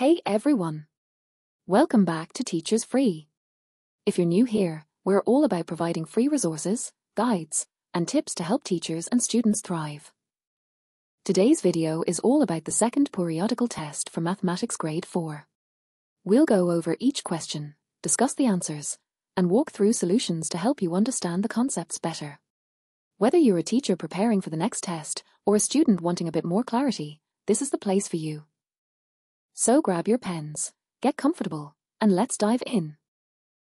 Hey everyone! Welcome back to Teachers Free. If you're new here, we're all about providing free resources, guides, and tips to help teachers and students thrive. Today's video is all about the second periodical test for Mathematics Grade 4. We'll go over each question, discuss the answers, and walk through solutions to help you understand the concepts better. Whether you're a teacher preparing for the next test or a student wanting a bit more clarity, this is the place for you. So grab your pens, get comfortable, and let's dive in.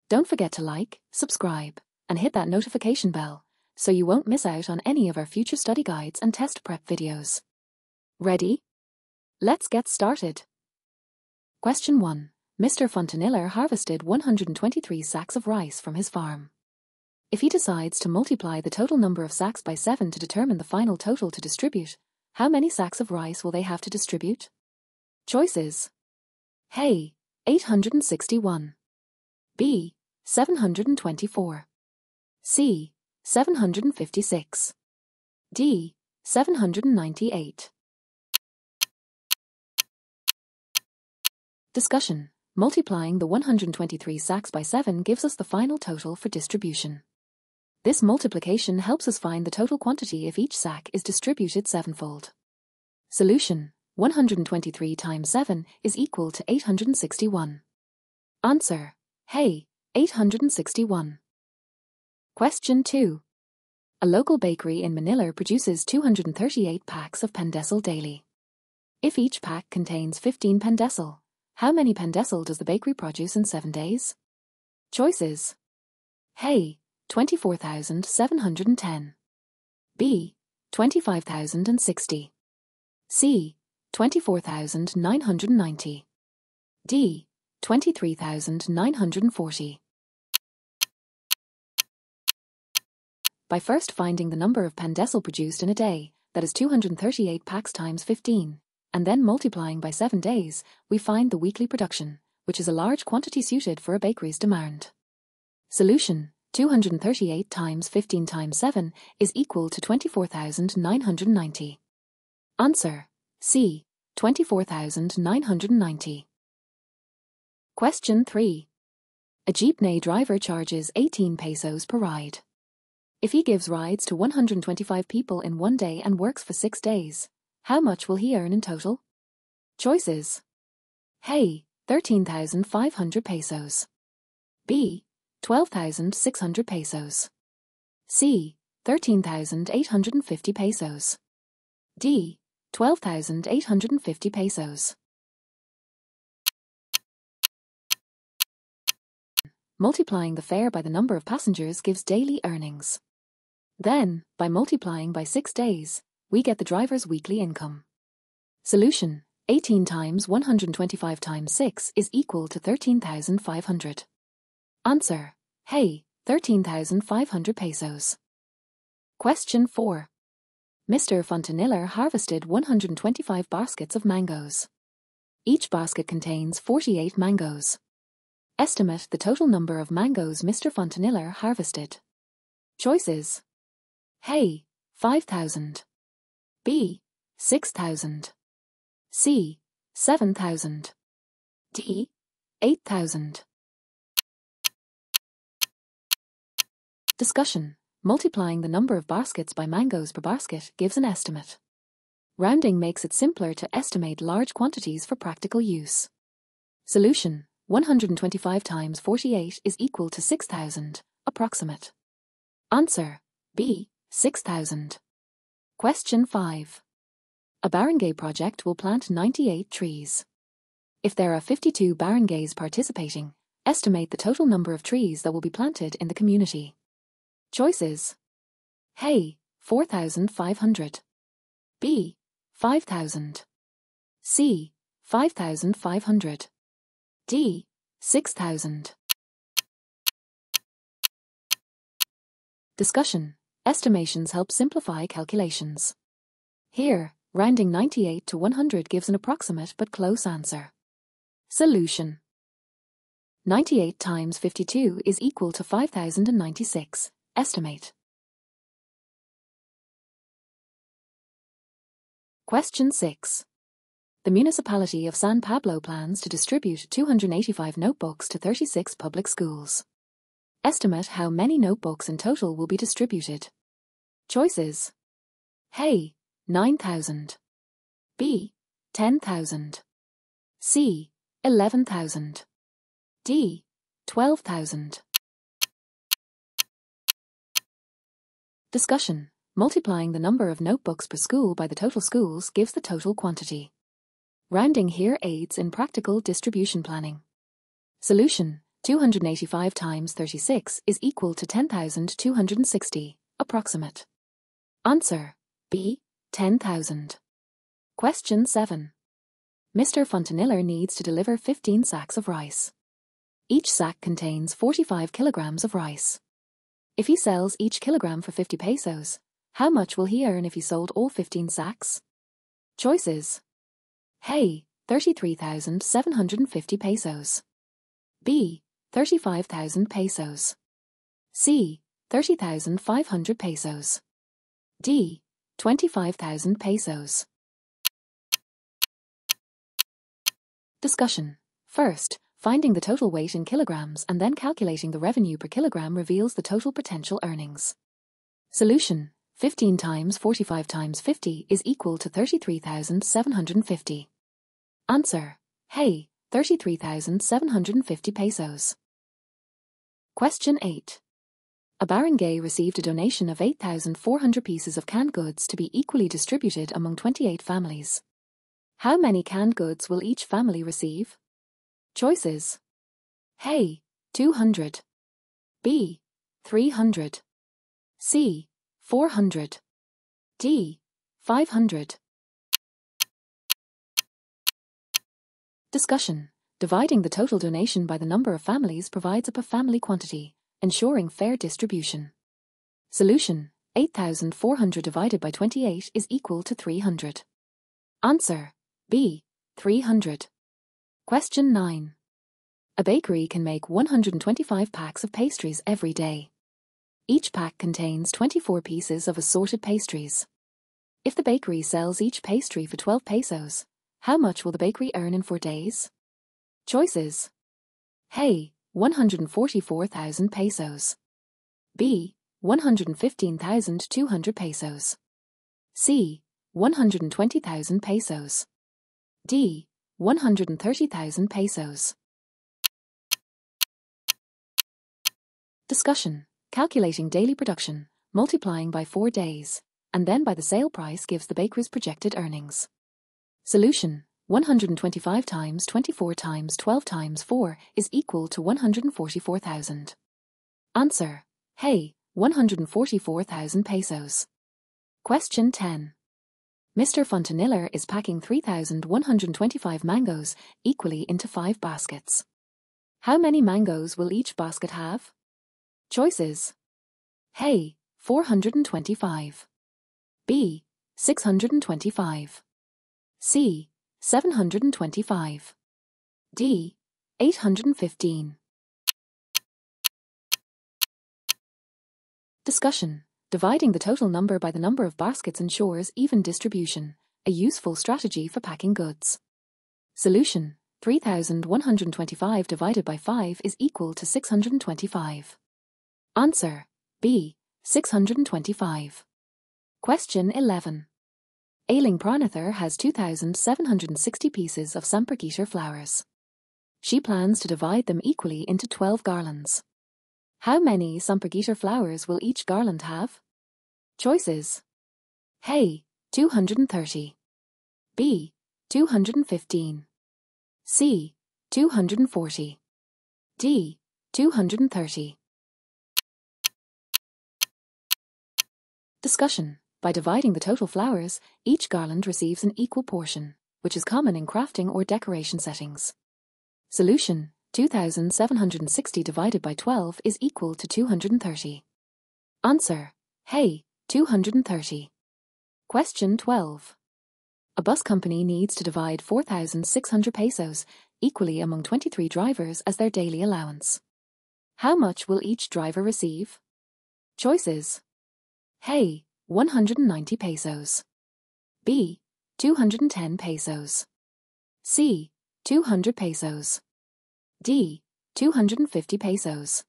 Don't forget to like, subscribe, and hit that notification bell so you won't miss out on any of our future study guides and test prep videos. Ready? Let's get started. Question 1. Mr. Fontaniller harvested 123 sacks of rice from his farm. If he decides to multiply the total number of sacks by 7 to determine the final total to distribute, how many sacks of rice will they have to distribute? Choices. Hay, 861. B, 724. C, 756. D, 798. Discussion. Multiplying the 123 sacks by 7 gives us the final total for distribution. This multiplication helps us find the total quantity if each sack is distributed sevenfold. Solution 123 times 7 is equal to 861. Answer Hey, 861. Question 2. A local bakery in Manila produces 238 packs of Pandesal daily. If each pack contains 15 Pandesal, how many Pandesal does the bakery produce in 7 days? Choices. Hey, 24,710. B. 25,060. C. 24,990. D. 23,940. By first finding the number of Pandesal produced in a day, that is 238 packs times 15, and then multiplying by 7 days, we find the weekly production, which is a large quantity suited for a bakery's demand. Solution 238 times 15 times 7 is equal to 24,990. Answer C. 24,990. Question 3. A jeepney driver charges 18 pesos per ride. If he gives rides to 125 people in one day and works for six days, how much will he earn in total? Choices. Hay, 13,500 pesos. B. 12,600 pesos. C. 13,850 pesos. D. 12,850 pesos. Multiplying the fare by the number of passengers gives daily earnings. Then, by multiplying by 6 days, we get the driver's weekly income. Solution 18 times 125 times 6 is equal to 13,500. Answer. Hey, 13,500 pesos. Question 4. Mr. Fontaniller harvested 125 baskets of mangoes. Each basket contains 48 mangoes. Estimate the total number of mangoes Mr. Fontaniller harvested. Choices. Hay, 5,000. B, 6,000. C, 7,000. D, 8,000. Discussion. Multiplying the number of baskets by mangoes per basket gives an estimate. Rounding makes it simpler to estimate large quantities for practical use. Solution. 125 times 48 is equal to 6,000, approximate. Answer. B. 6,000. Question 5. A barangay project will plant 98 trees. If there are 52 barangays participating, estimate the total number of trees that will be planted in the community. Choices. Hay, 4,500. B, 5,000. C, 5,500. D, 6,000. Discussion. Estimations help simplify calculations. Here, rounding 98 to 100 gives an approximate but close answer. Solution. 98 times 52 is equal to 5096. Estimate. Question 6. The municipality of San Pablo plans to distribute 285 notebooks to 36 public schools. Estimate how many notebooks in total will be distributed. Choices Hey, 9,000. B, 10,000. C, 11,000. D, 12,000. Discussion Multiplying the number of notebooks per school by the total schools gives the total quantity. Rounding here aids in practical distribution planning. Solution 285 times 36 is equal to 10,260, approximate. Answer B. 10,000. Question 7. Mr. Fontaniller needs to deliver 15 sacks of rice. Each sack contains 45 kilograms of rice. If he sells each kilogram for 50 pesos, how much will he earn if he sold all 15 sacks? Choices. Hey, 33,750 pesos. B, 35,000 pesos. C, 30,500 pesos. D, 25,000 pesos. Discussion. First, finding the total weight in kilograms and then calculating the revenue per kilogram reveals the total potential earnings. Solution. 15 times 45 times 50 is equal to 33,750. Answer. Hey, 33,750 pesos. Question 8. A barangay received a donation of 8,400 pieces of canned goods to be equally distributed among 28 families. How many canned goods will each family receive? Choices. Hey, 200. B, 300. C, 400. D, 500. Discussion. Dividing the total donation by the number of families provides a per family quantity, ensuring fair distribution. Solution. 8,400 divided by 28 is equal to 300. Answer. B. 300. Question 9. A bakery can make 125 packs of pastries every day. Each pack contains 24 pieces of assorted pastries. If the bakery sells each pastry for 12 pesos, how much will the bakery earn in four days? Choices. Hey, 144,000 pesos. B, 115,200 pesos. C, 120,000 pesos. D, 130,000 pesos. Discussion. Calculating daily production, multiplying by four days, and then by the sale price gives the baker's projected earnings. Solution 125 times 24 times 12 times 4 is equal to 144,000. Answer Hey, 144,000 pesos. Question 10. Mr. Fontaniller is packing 3,125 mangoes equally into five baskets. How many mangoes will each basket have? Choices. Hey, 425. B, 625. C, 725. D, 815. Discussion. Dividing the total number by the number of baskets ensures even distribution, a useful strategy for packing goods. Solution. 3,125 divided by 5 is equal to 625. Answer. B. 625. Question 11. Aling Pranather has 2,760 pieces of Sampaguita flowers. She plans to divide them equally into 12 garlands. How many Sampaguita flowers will each garland have? Choices. Hey, 230. B, 215. C, 240. D, 230. Discussion. By dividing the total flowers, each garland receives an equal portion, which is common in crafting or decoration settings. Solution. 2,760 divided by 12 is equal to 230. Answer. Hey, 230. Question 12. A bus company needs to divide 4,600 pesos equally among 23 drivers as their daily allowance. How much will each driver receive? Choices. Hey, 190 pesos. B, 210 pesos. C. 200 pesos. D. 250 pesos.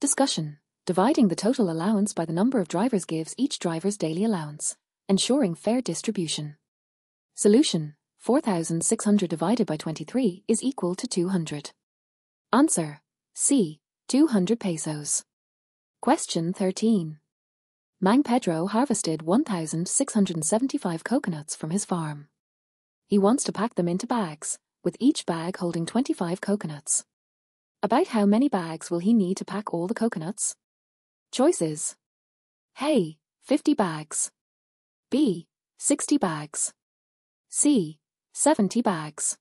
Discussion. Dividing the total allowance by the number of drivers gives each driver's daily allowance, ensuring fair distribution. Solution. 4,600 divided by 23 is equal to 200. Answer. C. 200 pesos. Question 13. Mang Pedro harvested 1,675 coconuts from his farm. He wants to pack them into bags, with each bag holding 25 coconuts. About how many bags will he need to pack all the coconuts? Choices. A. 50 bags. B. 60 bags. C. 70 bags.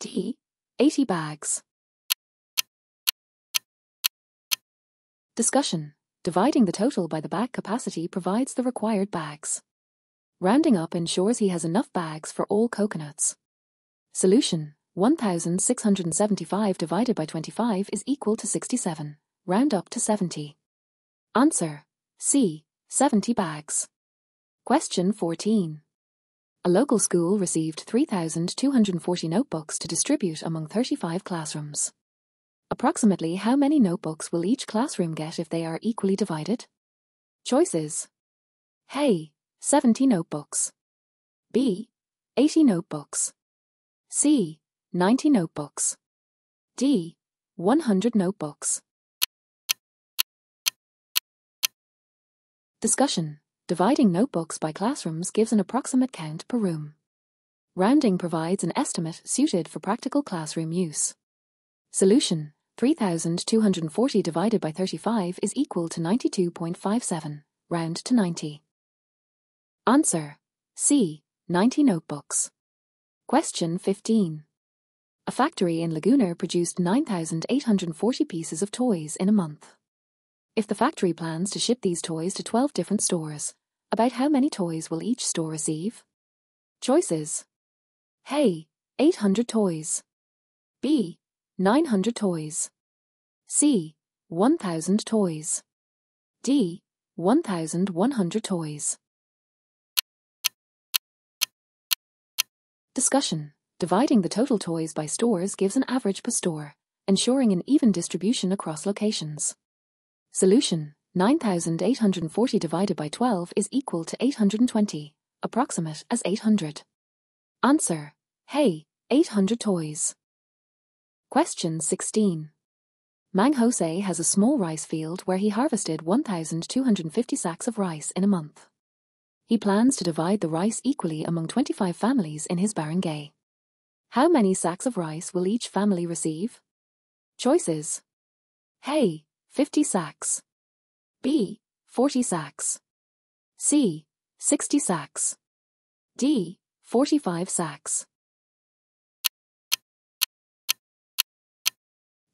D. 80 bags. Discussion. Dividing the total by the bag capacity provides the required bags. Rounding up ensures he has enough bags for all coconuts. Solution 1675 divided by 25 is equal to 67. Round up to 70. Answer C. 70 bags. Question 14. A local school received 3,240 notebooks to distribute among 35 classrooms. Approximately how many notebooks will each classroom get if they are equally divided? Choices. A. 70 notebooks. B. 80 notebooks. C. 90 notebooks. D. 100 notebooks. Discussion. Dividing notebooks by classrooms gives an approximate count per room. Rounding provides an estimate suited for practical classroom use. Solution. 3,240 divided by 35 is equal to 92.57, round to 90. Answer. C. 90 notebooks. Question 15. A factory in Laguna produced 9,840 pieces of toys in a month. If the factory plans to ship these toys to 12 different stores, about how many toys will each store receive? Choices. A. 800 toys. B. 900 toys. C. 1000 toys. D. 1100 toys. Discussion. Dividing the total toys by stores gives an average per store, ensuring an even distribution across locations. Solution. 9,840 divided by 12 is equal to 820, approximate as 800. Answer. Hey, 800 toys. Question 16. Mang Jose has a small rice field where he harvested 1,250 sacks of rice in a month. He plans to divide the rice equally among 25 families in his barangay. How many sacks of rice will each family receive? Choices. A. 50 sacks. B. 40 sacks. C. 60 sacks. D. 45 sacks.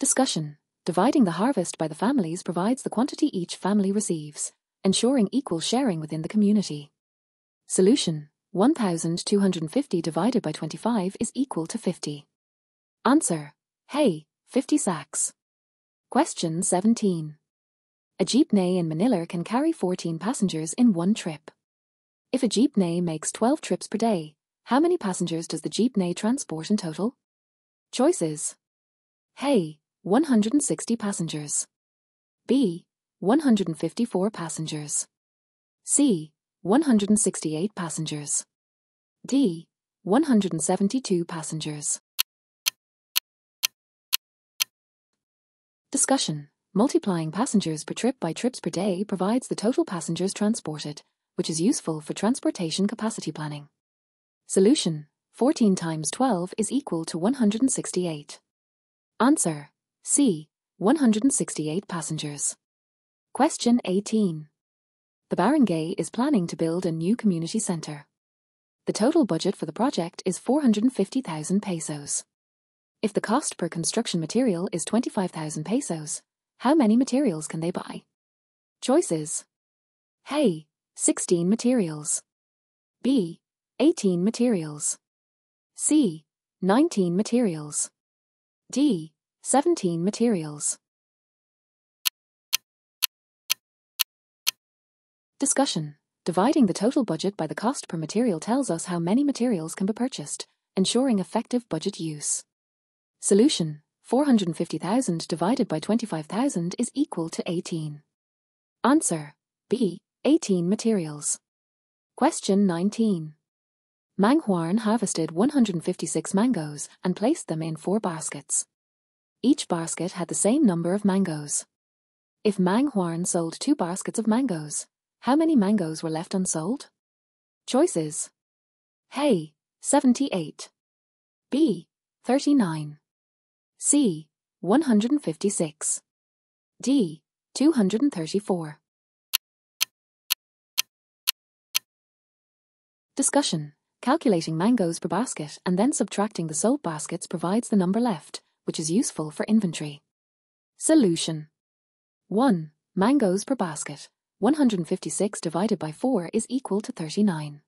Discussion. Dividing the harvest by the families provides the quantity each family receives, ensuring equal sharing within the community. Solution. 1,250 divided by 25 is equal to 50. Answer. Hey, 50 sacks. Question 17. A jeepney in Manila can carry 14 passengers in one trip. If a jeepney makes 12 trips per day, how many passengers does the jeepney transport in total? Choices. Hey, 160 passengers. B. 154 passengers. C. 168 passengers. D. 172 passengers. Discussion. Multiplying passengers per trip by trips per day provides the total passengers transported, which is useful for transportation capacity planning. Solution. 14 times 12 is equal to 168. Answer. C. 168 passengers. Question 18. The barangay is planning to build a new community centre. The total budget for the project is 450,000 pesos. If the cost per construction material is 25,000 pesos, how many materials can they buy? Choices. A. 16 materials. B. 18 materials. C. 19 materials. D. 17 materials. Discussion. Dividing the total budget by the cost per material tells us how many materials can be purchased, ensuring effective budget use. Solution 450,000 divided by 25,000 is equal to 18. Answer B. 18 materials. Question 19. Mang Juan harvested 156 mangoes and placed them in four baskets. Each basket had the same number of mangoes. If Mang Juan sold two baskets of mangoes, how many mangoes were left unsold? Choices. A. 78. B. 39. C. 156. D. 234. Discussion. Calculating mangoes per basket and then subtracting the sold baskets provides the number left, which is useful for inventory. Solution 1. Mangoes per basket. 156 divided by 4 is equal to 39.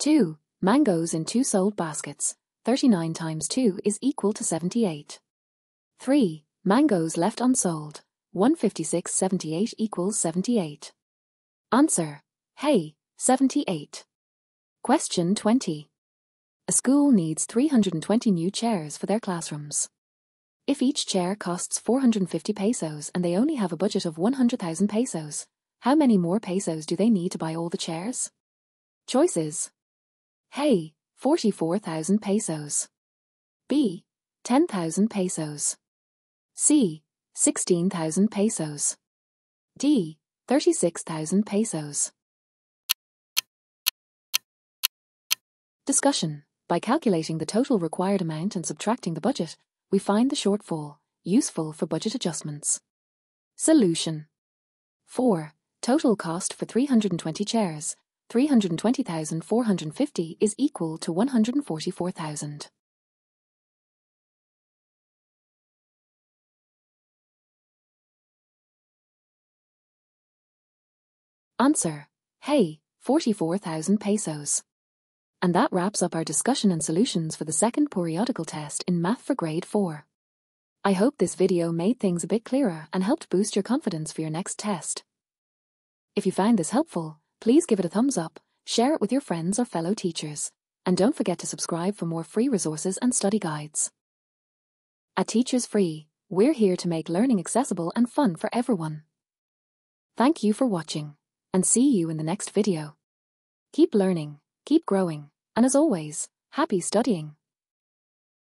2. Mangoes in two sold baskets. 39 times 2 is equal to 78. 3. Mangoes left unsold. 156 78 equals 78. Answer. Hey, 78. Question 20. A school needs 320 new chairs for their classrooms. If each chair costs 450 pesos and they only have a budget of 100,000 pesos, how many more pesos do they need to buy all the chairs? Choices. A. 44,000 pesos. B. 10,000 pesos. C. 16,000 pesos. D. 36,000 pesos. Discussion. By calculating the total required amount and subtracting the budget, we find the shortfall, useful for budget adjustments. Solution. 4. Total cost for 320 chairs, 320,450 is equal to 144,000. Answer. Hey, 44,000 pesos. And that wraps up our discussion and solutions for the second periodical test in Math for Grade 4. I hope this video made things a bit clearer and helped boost your confidence for your next test. If you found this helpful, please give it a thumbs up, share it with your friends or fellow teachers, and don't forget to subscribe for more free resources and study guides. At Teachers Free, we're here to make learning accessible and fun for everyone. Thank you for watching, and see you in the next video. Keep learning, keep growing, and as always, happy studying.